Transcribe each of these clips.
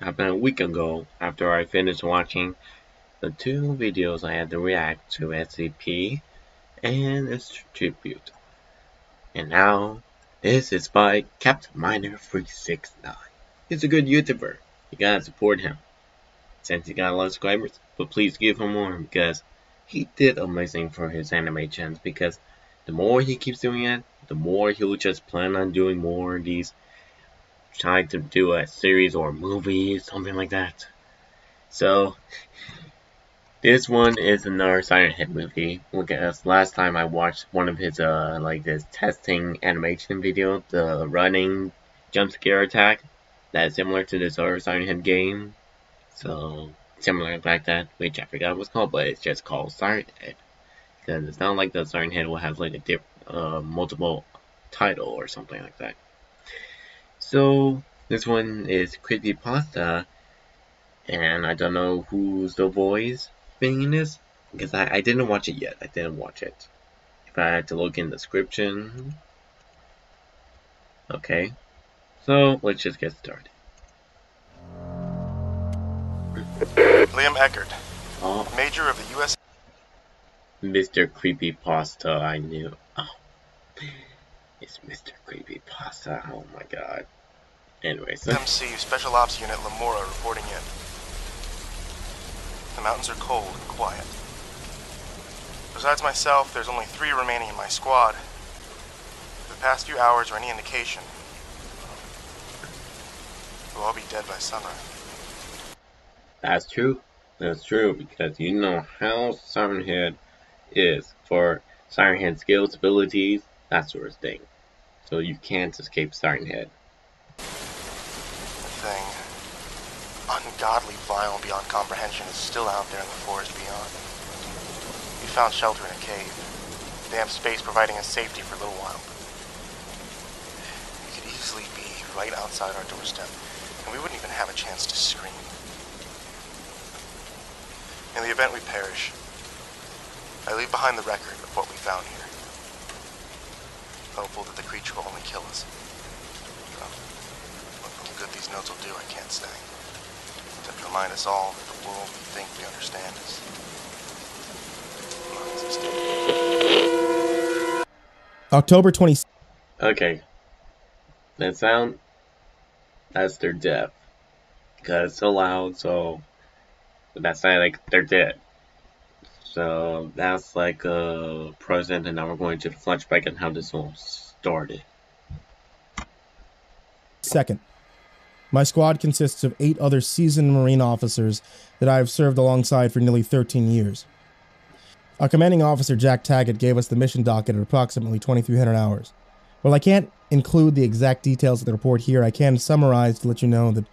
happened a week ago after I finished watching the two videos I had to react to SCP and its tribute. And now this is by Captain Miner 369. He's a good YouTuber. You gotta support him. Since he got a lot of subscribers, but please give him more because he did amazing for his anime animations because the more he keeps doing it, the more he'll just plan on doing more of these trying to do a series or movie, something like that. So this one is another Siren Head movie. Because last time I watched one of his uh like this testing animation video, the running jump scare attack, that's similar to this other Siren Head game. So similar like that, which I forgot it's called, but it's just called Siren Head. Because it's not like the Siren Head will have like a diff uh multiple title or something like that. So this one is Creepy Pasta, and I don't know who's the voice being in this because I, I didn't watch it yet. I didn't watch it. If I had to look in the description, okay. So let's just get started. Liam Eckert, Oh, Major of the U.S. Mr. Creepy Pasta, I knew. Oh, it's Mr. Creepy Pasta. Oh my god. Anyways, MC Special Ops Unit Lamora reporting in. The mountains are cold and quiet. Besides myself, there's only three remaining in my squad. If the past few hours are any indication, we'll all be dead by sunrise. That's true. That's true because you know how Siren Head is for Siren Head skills, abilities, that sort of thing. So you can't escape Siren Head. The thing, ungodly vile beyond comprehension, is still out there in the forest beyond. We found shelter in a cave. Damp space providing us safety for a little while. We could easily be right outside our doorstep, and we wouldn't even have a chance to scream. In the event we perish, I leave behind the record of what we found here. Hopeful that the creature will only kill us. Well, what little good these notes will do, I can't say. Except to remind us all that the world we think we understand is non-existent. October 20. Okay. That sound, that's their death. Because it's so loud, so that's not like they're dead. So that's like uh, a present, and now we're going to the flashback and how this all started. Second, my squad consists of eight other seasoned Marine officers that I have served alongside for nearly 13 years. Our commanding officer, Jack Taggett, gave us the mission docket at approximately 2,300 hours. While I can't include the exact details of the report here, I can summarize to let you know that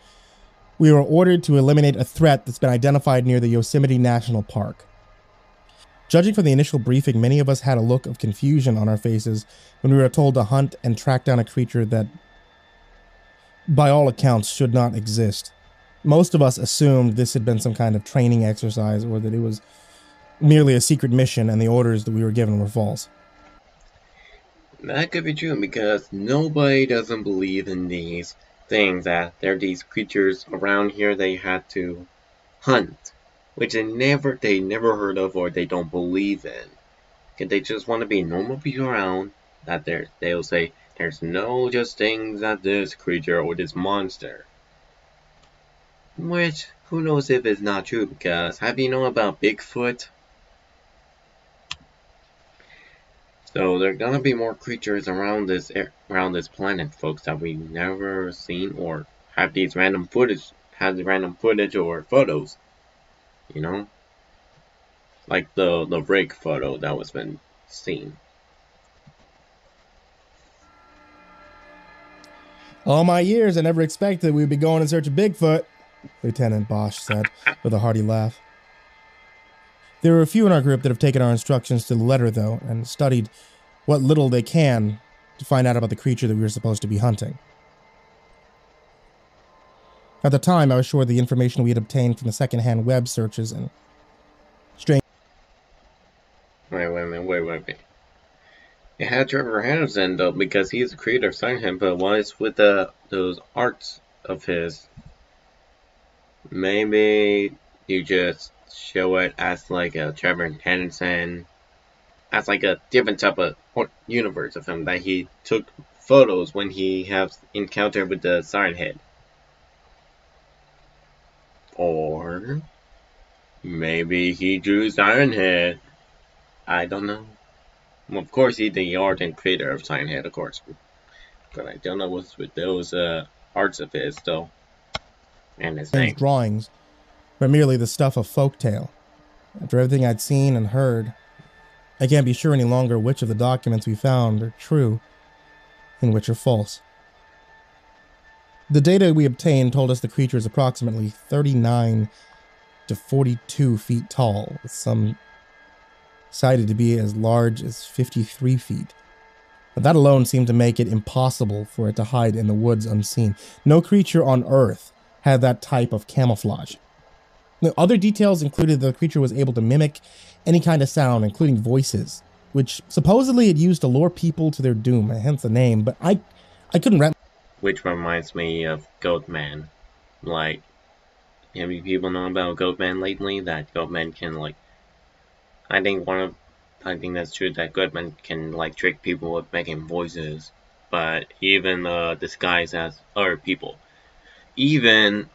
we were ordered to eliminate a threat that's been identified near the Yosemite National Park. Judging from the initial briefing, many of us had a look of confusion on our faces when we were told to hunt and track down a creature that, by all accounts, should not exist. Most of us assumed this had been some kind of training exercise or that it was merely a secret mission and the orders that we were given were false. That could be true because nobody doesn't believe in these things that there are these creatures around here they had to hunt, which they never they never heard of or they don't believe in. They just want to be normal people around that there they'll say there's no just things that this creature or this monster. Which who knows if it's not true because have you known about Bigfoot? So there are gonna be more creatures around this around this planet, folks, that we've never seen or have these random footage, have the random footage or photos, you know, like the the Rick photo that was been seen. All my years, I never expected we'd be going in search of Bigfoot, Lieutenant Bosch said with a hearty laugh. There are a few in our group that have taken our instructions to the letter, though, and studied what little they can to find out about the creature that we were supposed to be hunting. At the time, I was sure the information we had obtained from the secondhand web searches and strange. Wait, wait a minute, wait, wait, wait. It had Trevor Henderson though, because he's the creator of Hill, but what is with the those arts of his? maybe you just show it as like a Trevor Henderson, as like a different type of universe of him that he took photos when he has encounter with the Siren Head. Or maybe he drew Siren Head. I don't know. Well, of course, he's the art and creator of Siren Head, of course. But I don't know what's with those uh, arts of his, though. And his name. drawings were merely the stuff of folktale. After everything I'd seen and heard, I can't be sure any longer which of the documents we found are true and which are false. The data we obtained told us the creature is approximately 39 to 42 feet tall, with some cited to be as large as 53 feet. But that alone seemed to make it impossible for it to hide in the woods unseen. No creature on Earth had that type of camouflage. The other details included the creature was able to mimic any kind of sound, including voices, which supposedly it used to lure people to their doom, hence the name, but I I couldn't wrap Which reminds me of Goatman. Like have you people know about Goatman lately? That Goatman can like I think one of I think that's true that Goatman can like trick people with making voices, but even uh, disguise as other people. Even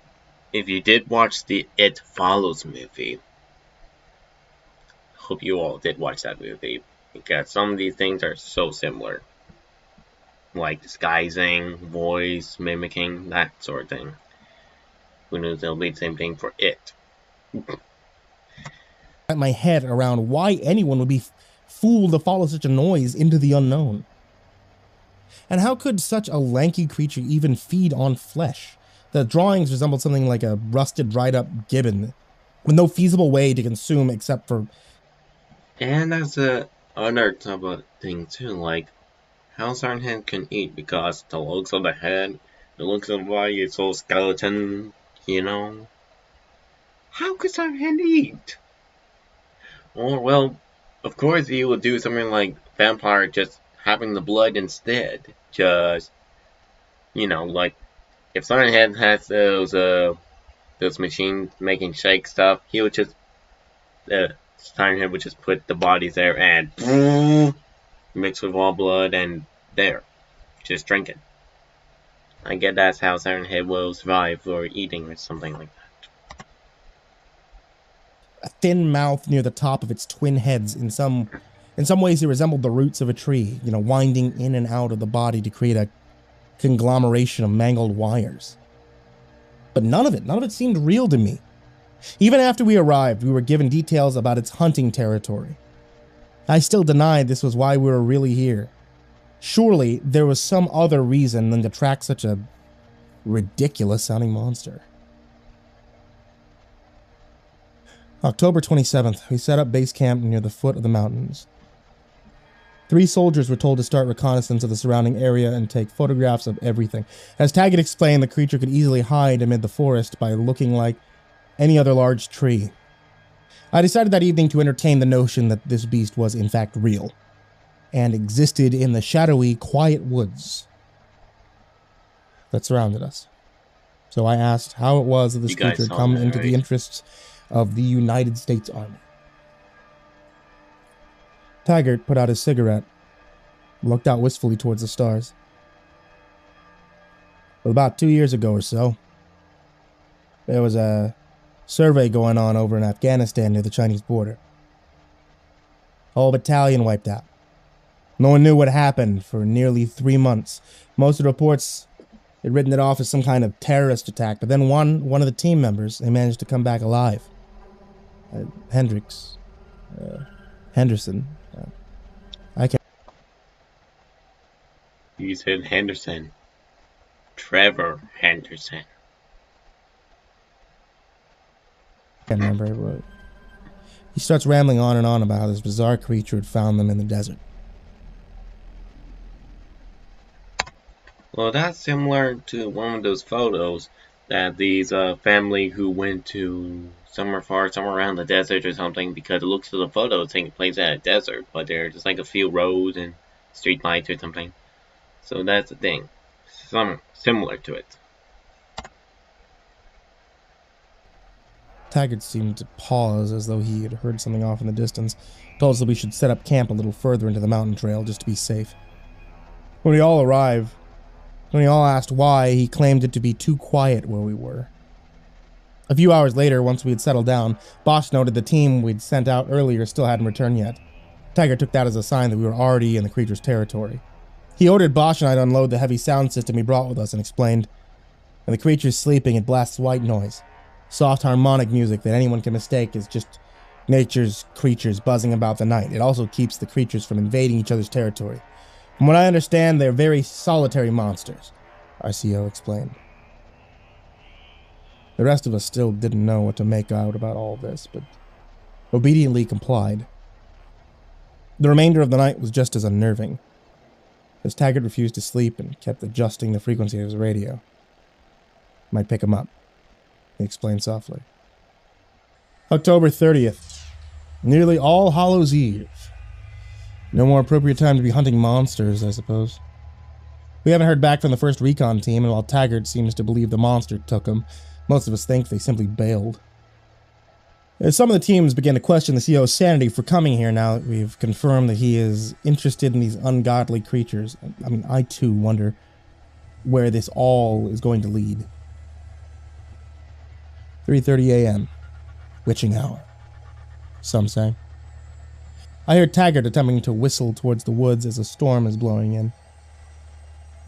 if you did watch the It Follows movie, hope you all did watch that movie because some of these things are so similar. Like disguising, voice, mimicking, that sort of thing. Who knows, it'll be the same thing for it. my head around why anyone would be fooled to follow such a noise into the unknown. And how could such a lanky creature even feed on flesh? The drawings resembled something like a rusted, dried up gibbon, with no feasible way to consume except for. And that's a other type of thing too, like how Siren Head can eat because the looks of the head, the looks of the body is so skeleton, you know. How could Siren Head eat? Or well, of course he would do something like vampire just having the blood instead. Just you know, like if Siren Head has those uh those machines making shake stuff, he would just uh Siren Head would just put the bodies there and boom, mix with all blood and there. Just drinking. I get that's how Siren Head will survive or eating or something like that. A thin mouth near the top of its twin heads in some in some ways it resembled the roots of a tree, you know, winding in and out of the body to create a conglomeration of mangled wires. But none of it, none of it seemed real to me. Even after we arrived, we were given details about its hunting territory. I still denied this was why we were really here. Surely there was some other reason than to track such a ridiculous sounding monster. October 27th, we set up base camp near the foot of the mountains. Three soldiers were told to start reconnaissance of the surrounding area and take photographs of everything. As Taggett explained, the creature could easily hide amid the forest by looking like any other large tree. I decided that evening to entertain the notion that this beast was in fact real and existed in the shadowy, quiet woods that surrounded us. So I asked how it was that this You creature had come that, into the interests of the United States Army. Taggart put out his cigarette, looked out wistfully towards the stars. About two years ago or so, there was a survey going on over in Afghanistan near the Chinese border. Whole battalion wiped out. No one knew what happened for nearly three months. Most of the reports had written it off as some kind of terrorist attack, but then one one of the team members they managed to come back alive. Uh, Hendricks, uh, Henderson. Uh, I can't. You said Henderson. Trevor Henderson. Can't remember. But he starts rambling on and on about how this bizarre creature had found them in the desert. Well, that's similar to one of those photos that these uh, family who went to somewhere far, somewhere around the desert or something, because it looks to the photo it's taking place at a desert, but there's just like a few roads and street lights or something. So that's the thing. Some similar to it. Taggart seemed to pause as though he had heard something off in the distance, told us that we should set up camp a little further into the mountain trail just to be safe. When we all arrived, when we all asked why, he claimed it to be too quiet where we were. A few hours later, once we had settled down, Bosch noted the team we'd sent out earlier still hadn't returned yet. Taggart took that as a sign that we were already in the creature's territory. He ordered Bosch and I to unload the heavy sound system he brought with us and explained, When the creature's sleeping, it blasts white noise. Soft harmonic music that anyone can mistake as just nature's creatures buzzing about the night. It also keeps the creatures from invading each other's territory. From what I understand, they're very solitary monsters, our CO explained. The rest of us still didn't know what to make out about all this, but obediently complied. The remainder of the night was just as unnerving, as Taggart refused to sleep and kept adjusting the frequency of his radio. Might pick him up, he explained softly. October 30th, nearly All Hallows Eve. No more appropriate time to be hunting monsters, I suppose. We haven't heard back from the first recon team, and while Taggart seems to believe the monster took them, most of us think they simply bailed. As some of the teams begin to question the CEO's sanity for coming here now that we've confirmed that he is interested in these ungodly creatures, I mean, I too wonder where this all is going to lead. 3:30 a.m. Witching hour. Some say. I hear Taggart attempting to whistle towards the woods as a storm is blowing in.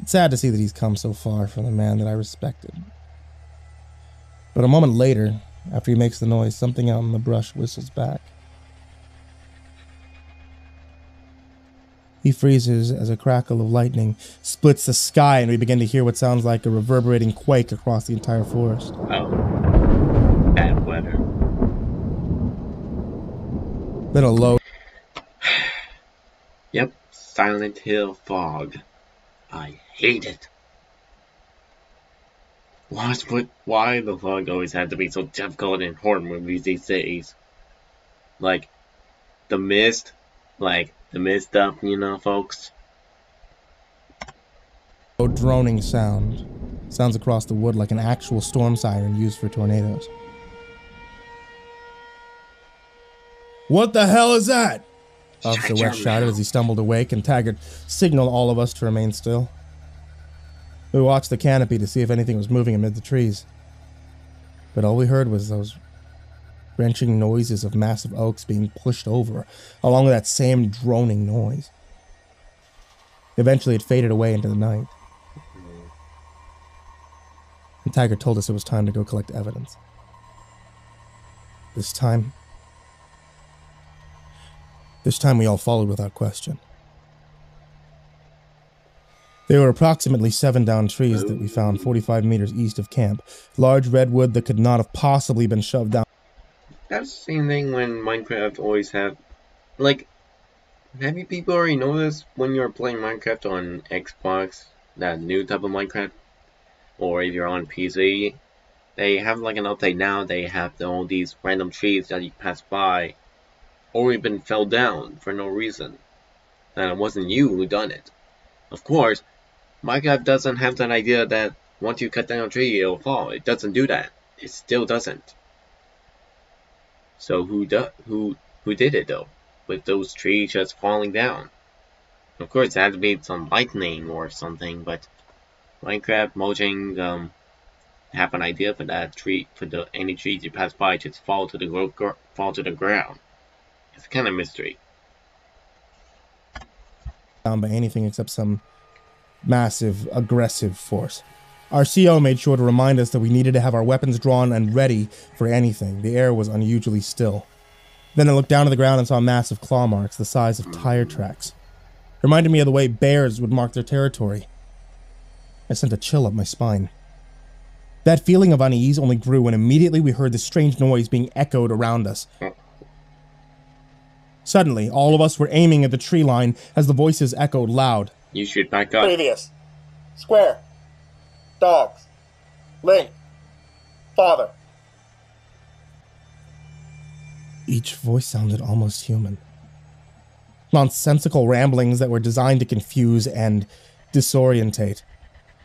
It's sad to see that he's come so far from the man that I respected. But a moment later, after he makes the noise, something out in the brush whistles back. He freezes as a crackle of lightning splits the sky, and we begin to hear what sounds like a reverberating quake across the entire forest. Oh. Bad weather. Then a low Yep, Silent Hill fog. I hate it. What? Why the fog always had to be so difficult in horror movies these days? Like, the mist, like the mist up, you know, folks. droning sound sounds across the wood like an actual storm siren used for tornadoes. What the hell is that? Officer Shut West shouted as he stumbled awake, and Taggart signaled all of us to remain still. We watched the canopy to see if anything was moving amid the trees. But all we heard was those wrenching noises of massive oaks being pushed over, along with that same droning noise. Eventually, it faded away into the night. And Taggart told us it was time to go collect evidence. This time, this time we all followed without question. There were approximately seven down trees that we found 45 meters east of camp. Large redwood that could not have possibly been shoved down. That's the same thing when Minecraft always have, like, have you people already noticed when you're playing Minecraft on Xbox, that new type of Minecraft, or if you're on PC, they have like an update now. They have all these random trees that you pass by, or even fell down for no reason, and it wasn't you who done it. Of course, Minecraft doesn't have that idea that once you cut down a tree, it'll fall. It doesn't do that. It still doesn't. So who do, who who did it though? With those trees just falling down? Of course, it had to be some lightning or something, but Minecraft Mojang um have an idea for that tree for the any trees you pass by just fall to the fall to the ground. It's kind of mystery. down by anything except some massive, aggressive force. Our CO made sure to remind us that we needed to have our weapons drawn and ready for anything. The air was unusually still. Then I looked down to the ground and saw massive claw marks the size of tire tracks. Reminded me of the way bears would mark their territory. I sent a chill up my spine. That feeling of unease only grew when immediately we heard the strange noise being echoed around us. Suddenly, all of us were aiming at the tree line as the voices echoed loud. You should back up. Previous. Square. Dogs. Link. Father. Each voice sounded almost human. Nonsensical ramblings that were designed to confuse and disorientate.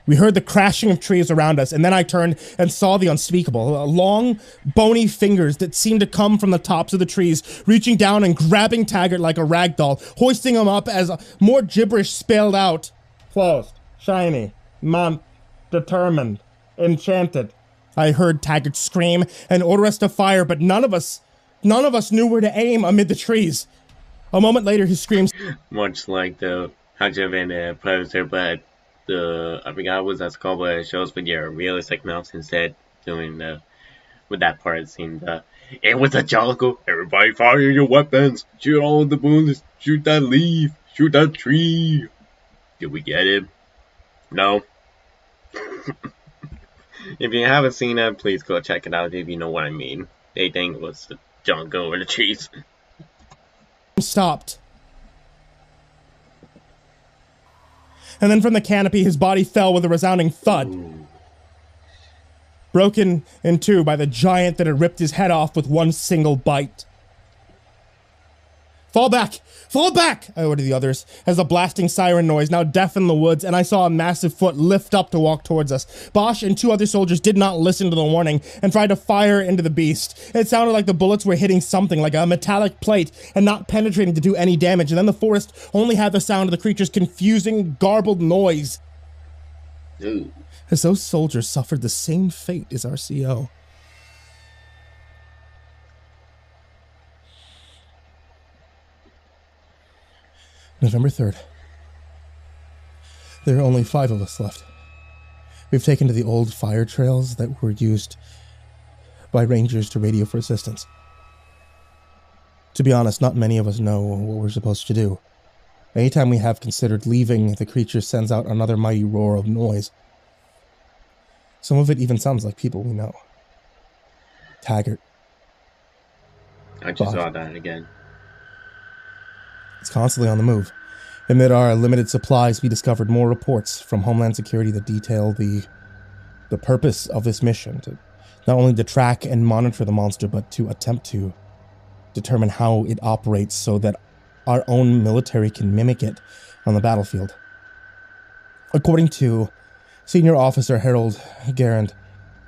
We heard the crashing of trees around us, and then I turned and saw the unspeakable. uh, Long, bony fingers that seemed to come from the tops of the trees, reaching down and grabbing Taggart like a rag doll, hoisting him up as more gibberish spelled out. Closed, shiny, month, determined, enchanted. I heard Taggart scream and order us to fire, but none of us, none of us knew where to aim amid the trees. A moment later, his screams Much like the the Predator, but the I forgot what that's called, but it shows with your realistic mouse instead doing the with that part it seemed uh, it was a jungle. Everybody fire your weapons. Shoot all the bullets. Shoot that leaf. Shoot that tree. Did we get him? No. if you haven't seen it, please go check it out if you know what I mean. They think it was the jungle or the trees. stopped. And then from the canopy, his body fell with a resounding thud, broken in two by the giant that had ripped his head off with one single bite. Fall back! Fall back! Oh, I ordered the others, as a blasting siren noise now deafened the woods, and I saw a massive foot lift up to walk towards us. Bosch and two other soldiers did not listen to the warning and tried to fire into the beast. It sounded like the bullets were hitting something like a metallic plate and not penetrating to do any damage, and then the forest only had the sound of the creature's confusing, garbled noise, Ooh. as those soldiers suffered the same fate as our CO. November 3rd. There are only five of us left. We've taken to the old fire trails that were used by rangers to radio for assistance. To be honest, not many of us know what we're supposed to do. Anytime we have considered leaving, the creature sends out another mighty roar of noise. Some of it even sounds like people we know. Taggart. I just Bob. saw that again. It's constantly on the move. Amid our limited supplies, we discovered more reports from Homeland Security that detail the the purpose of this mission to not only to track and monitor the monster, but to attempt to determine how it operates so that our own military can mimic it on the battlefield. According to Senior Officer Harold Garand,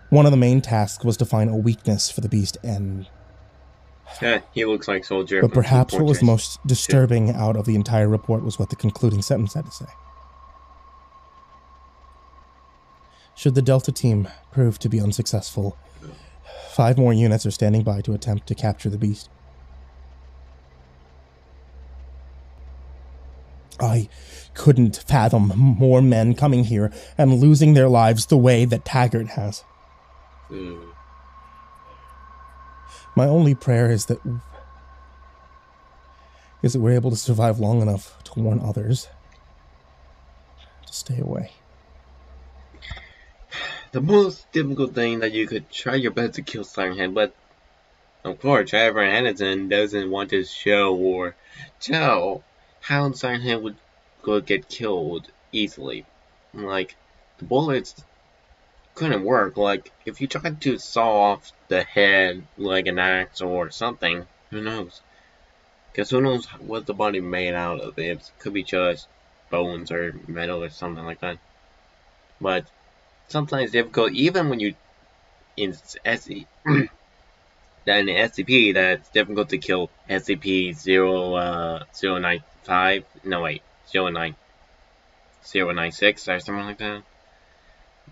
one of the main tasks was to find a weakness for the beast and Yeah, he looks like soldier. but perhaps what was most disturbing out of the entire report was what the concluding sentence had to say. Should the Delta team prove to be unsuccessful, five more units are standing by to attempt to capture the beast. I couldn't fathom more men coming here and losing their lives the way that Taggart has. Ooh. My only prayer is that is that we're able to survive long enough to warn others to stay away. The most difficult thing that you could try your best to kill Siren Head, but of course, Trevor Henderson doesn't want to show or tell how Siren Head would get killed easily. Like, the bullets couldn't work. Like, if you tried to saw off the head like an axe or something, who knows? Because who knows what the body made out of? It could be just bones or metal or something like that. But sometimes difficult, even when you in SC, then in SCP, that's difficult to kill SCP 0, uh, 095, no wait, 09, 096 or something like that.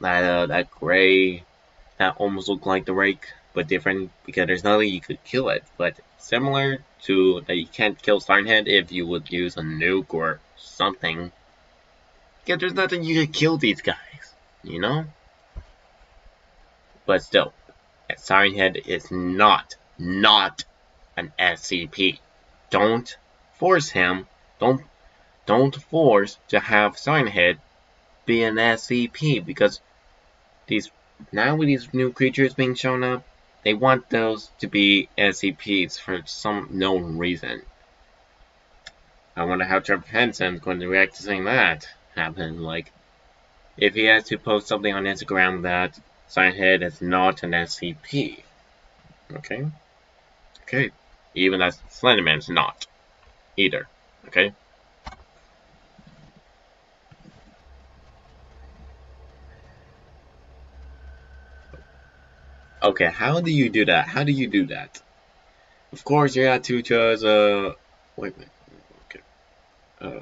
That, uh, that gray, that almost looked like the rake, but different, because there's nothing you could kill it, but similar to that you can't kill Sirenhead if you would use a nuke or something. Because there's nothing you could kill these guys you know? But still, Siren Head is not, not an SCP. Don't force him, don't, don't force to have Siren Head be an SCP because these, now with these new creatures being shown up, they want those to be SCPs for some known reason. I wonder how Trevor is going to react to seeing that happen, like, if he has to post something on Instagram that Signhead is not an SCP. Okay? Okay. Even as Slenderman's not. Either. Okay? Okay, how do you do that? How do you do that? Of course, you have to just uh, wait, wait, okay, uh,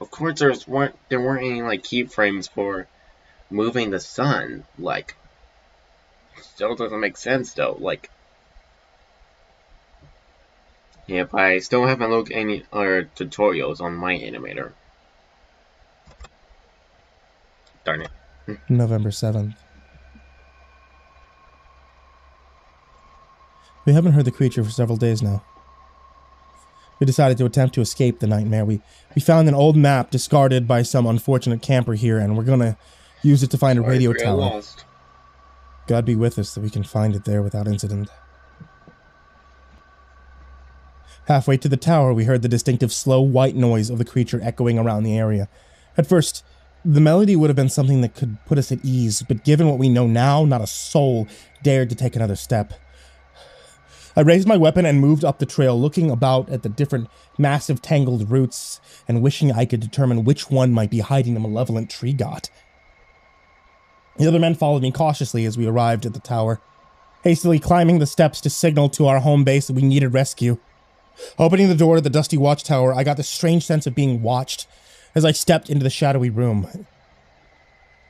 of course there's weren't there weren't any like keyframes for moving the sun. Like, still doesn't make sense though. Like, if I still haven't looked any other tutorials on my animator. Darn it. November 7th. We haven't heard the creature for several days now. We decided to attempt to escape the nightmare. We, we found an old map discarded by some unfortunate camper here, and we're gonna use it to find a Sorry radio tower. lost. God be with us that we can find it there without incident. Halfway to the tower, we heard the distinctive slow white noise of the creature echoing around the area. At first, the melody would have been something that could put us at ease, but given what we know now, not a soul dared to take another step. I raised my weapon and moved up the trail, looking about at the different massive tangled roots and wishing I could determine which one might be hiding the malevolent tree god. The other men followed me cautiously as we arrived at the tower, hastily climbing the steps to signal to our home base that we needed rescue. Opening the door to the dusty watchtower, I got the strange sense of being watched as I stepped into the shadowy room.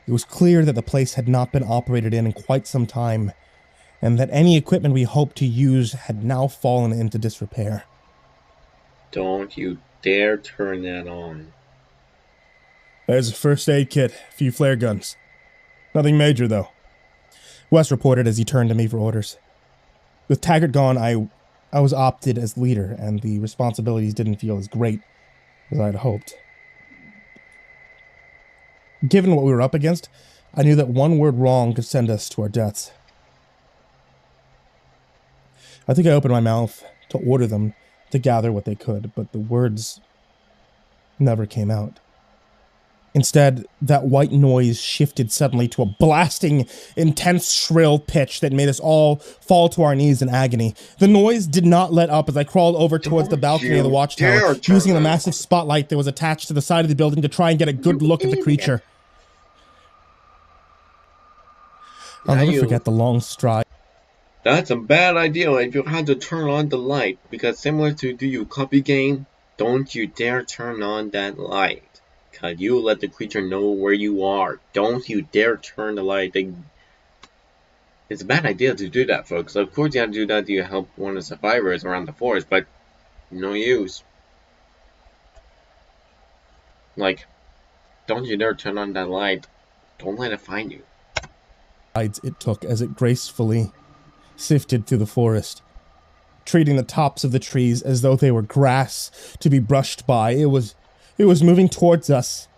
It was clear that the place had not been operated in in quite some time, and that any equipment we hoped to use had now fallen into disrepair. Don't you dare turn that on. There's a first aid kit, a few flare guns. Nothing major, though. Wes reported as he turned to me for orders. With Taggart gone, I, I was opted as leader, and the responsibilities didn't feel as great as I had hoped. Given what we were up against, I knew that one word wrong could send us to our deaths. I think I opened my mouth to order them to gather what they could, but the words never came out. Instead, that white noise shifted suddenly to a blasting, intense, shrill pitch that made us all fall to our knees in agony. The noise did not let up as I crawled over towards the Don't balcony of the watchtower, using the massive spotlight that was attached to the side of the building to try and get a good look at the creature. I'll never forget the long stride. That's a bad idea if you had to turn on the light, because similar to Do You Copy game, don't you dare turn on that light. Cause you let the creature know where you are. Don't you dare turn the light. They... It's a bad idea to do that, folks. Of course you have to do that to help one of the survivors around the forest, but no use. Like, don't you dare turn on that light. Don't let it find you. it took as it gracefully sifted through the forest, treating the tops of the trees as though they were grass to be brushed by. It was, it was moving towards us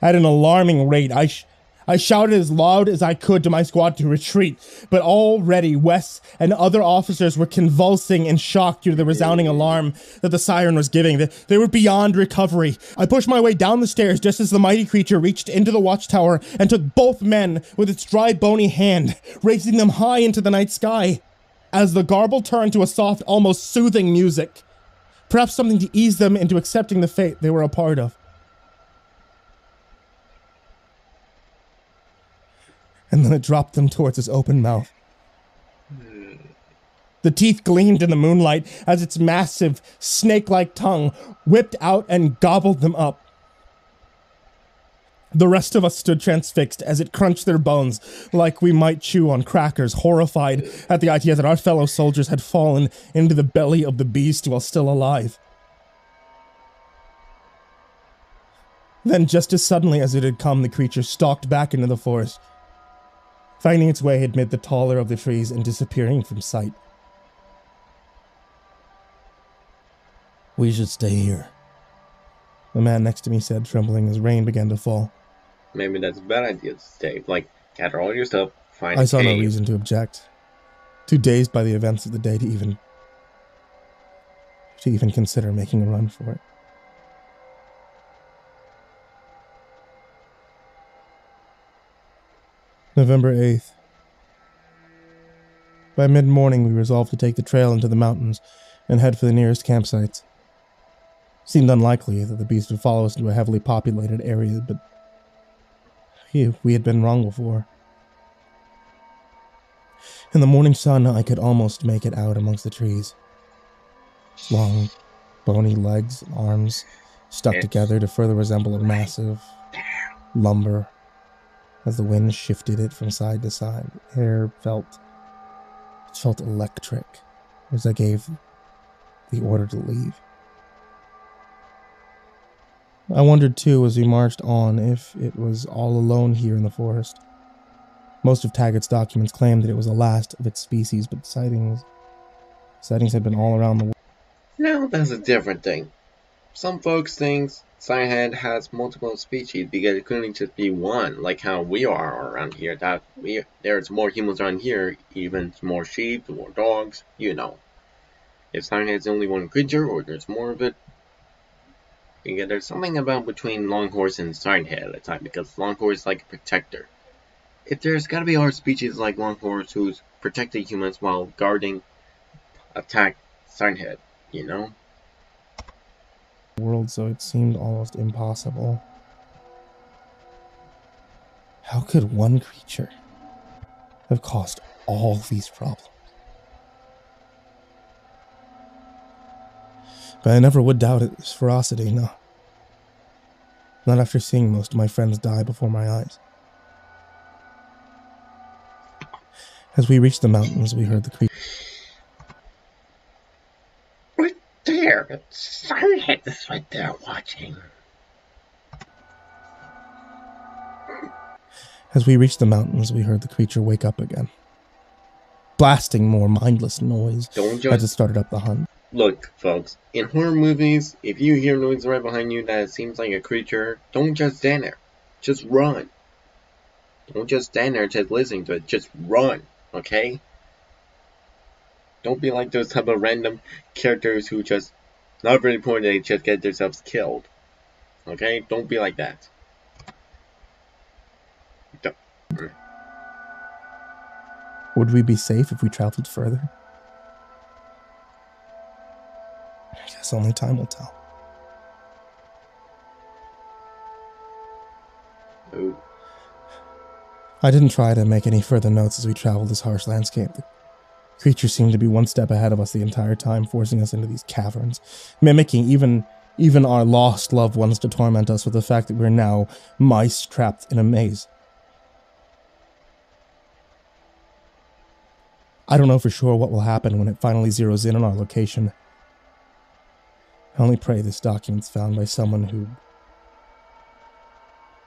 at an alarming rate. I, sh- I shouted as loud as I could to my squad to retreat, but already Wes and other officers were convulsing in shock due to the resounding alarm that the siren was giving. They, they were beyond recovery. I pushed my way down the stairs just as the mighty creature reached into the watchtower and took both men with its dry, bony hand, raising them high into the night sky. As the garble turned to a soft, almost soothing music, perhaps something to ease them into accepting the fate they were a part of. and then it dropped them towards its open mouth. The teeth gleamed in the moonlight as its massive, snake like tongue whipped out and gobbled them up. The rest of us stood transfixed as it crunched their bones like we might chew on crackers, horrified at the idea that our fellow soldiers had fallen into the belly of the beast while still alive. Then, just as suddenly as it had come, the creature stalked back into the forest finding its way amid the taller of the trees and disappearing from sight. We should stay here, the man next to me said, trembling as rain began to fall. Maybe that's a bad idea to stay. Like, gather all your stuff, find I saw no reason to object, too dazed by the events of the day to even to even consider making a run for it. November 8th. By mid morning, we resolved to take the trail into the mountains and head for the nearest campsites. Seemed unlikely that the beast would follow us into a heavily populated area, but he, we had been wrong before. In the morning sun, I could almost make it out amongst the trees. Long, bony legs and arms stuck together to further resemble a massive lumber. As the wind shifted it from side to side, air felt it felt electric as I gave the order to leave. I wondered too as we marched on if it was all alone here in the forest. Most of Taggart's documents claimed that it was the last of its species, but sightings sightings had been all around the world. Now that's a different thing. Some folks think Sirenhead has multiple species because it couldn't just be one, like how we are around here. That we there's more humans around here, even more sheep, more dogs, you know. If Sirenhead's only one creature, or there's more of it. Because there's something about between Longhorse and Sirenhead at the time, because Longhorse is like a protector. If there's gotta be other species like Longhorse who's protecting humans while guarding attack Sirenhead, you know? world, so it seemed almost impossible. How could one creature have caused all these problems? But I never would doubt its ferocity, no. Not after seeing most of my friends die before my eyes. As we reached the mountains, we heard the creature. Right there! it's Sirenhead is right there watching. As we reached the mountains, we heard the creature wake up again, blasting more mindless noise as it started up the hunt. Look, folks. In horror movies, if you hear noise right behind you that seems like a creature, don't just stand there. Just run. Don't just stand there just listening to it. Just run, okay? Don't be like those type of random characters who just not very important. They just get themselves killed. Okay? Don't be like that. Don't. Would we be safe if we traveled further? I guess only time will tell. I didn't try to make any further notes as we traveled this harsh landscape. The creature seemed to be one step ahead of us the entire time, forcing us into these caverns, mimicking even even our lost loved ones to torment us with the fact that we're now mice trapped in a maze. I don't know for sure what will happen when it finally zeroes in on our location. I only pray this document's found by someone who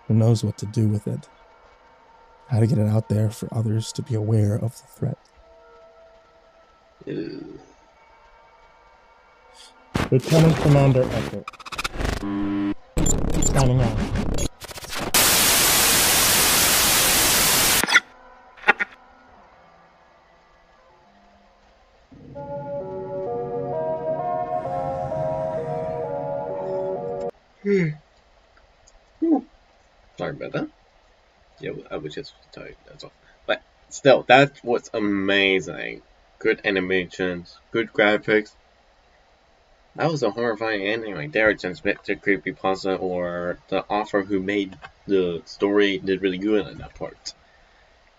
who knows what to do with it. How to get it out there for others to be aware of the threat. Lieutenant Commander Eckert. Signing out. Yeah, I was just tired, that's all. But still, that was amazing. Good animations, good graphics. That was a horrifying ending right there since Mr. Creepypasta or the author who made the story did really good on that part.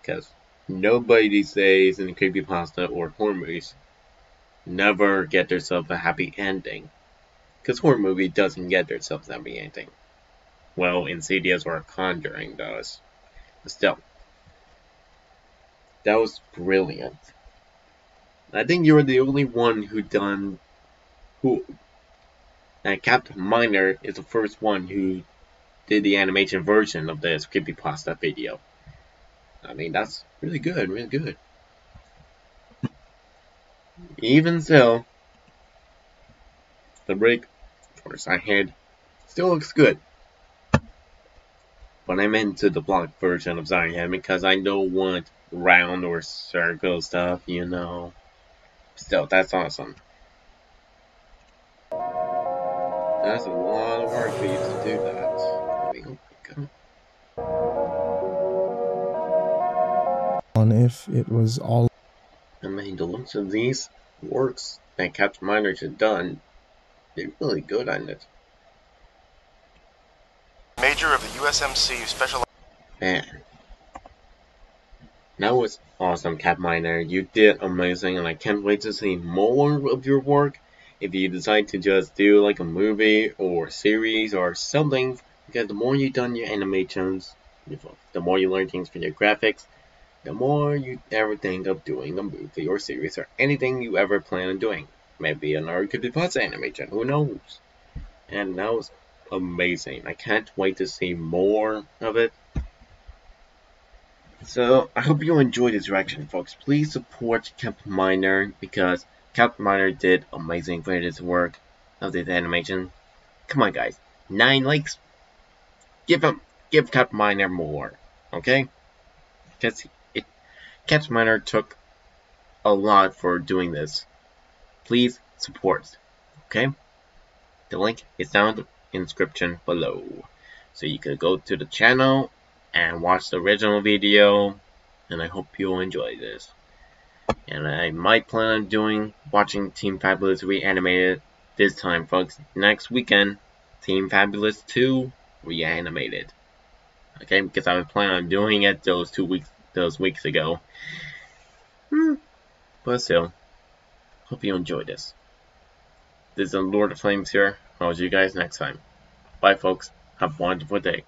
Because nobody these days in the Creepypasta or horror movies never get themselves a happy ending. Because horror movie doesn't get themselves a happy ending. Well, Insidious or Conjuring does. Still. That was brilliant. I think you were the only one who done who and Captain Miner is the first one who did the animation version of this creepypasta video. I mean that's really good, really good. Even so, the break course i had still looks good. But I'm into the block version of Sirenhead because I don't want round or circle stuff, you know. Still, that's awesome. That's a lot of work for you to do that. I mean, my On if it was all I mean, the looks of these works that Captain Miners had done, they're really good on it. Major of the USMC special Man. That was awesome, Capminer. You did amazing, and I can't wait to see more of your work. If you decide to just do like a movie or series or something, because the more you done your animations, the more you learn things from your graphics, the more you ever think of doing a movie or series or anything you ever plan on doing. Maybe another could be plus animation, who knows? And that was amazing. I can't wait to see more of it. So I hope you enjoyed this reaction, folks. Please support Cap Miner because Cap Miner did amazing for this work of this animation. Come on, guys, nine likes. Give him, give Cap Miner more, okay? Because it, Capminer took a lot for doing this. Please support, okay? The link is down in the description below. So you can go to the channel and watch the original video and I hope you'll enjoy this. And I might plan on doing watching Team Fabulous reanimated this time folks. Next weekend, Team Fabulous 2 reanimated. Okay, because I was planning on doing it those two weeks those weeks ago. Hmm. But still, hope you enjoy this. This is Lord of Flames here. I'll see you guys next time. Bye folks. Have a wonderful day.